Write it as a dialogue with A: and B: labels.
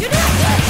A: You're not good!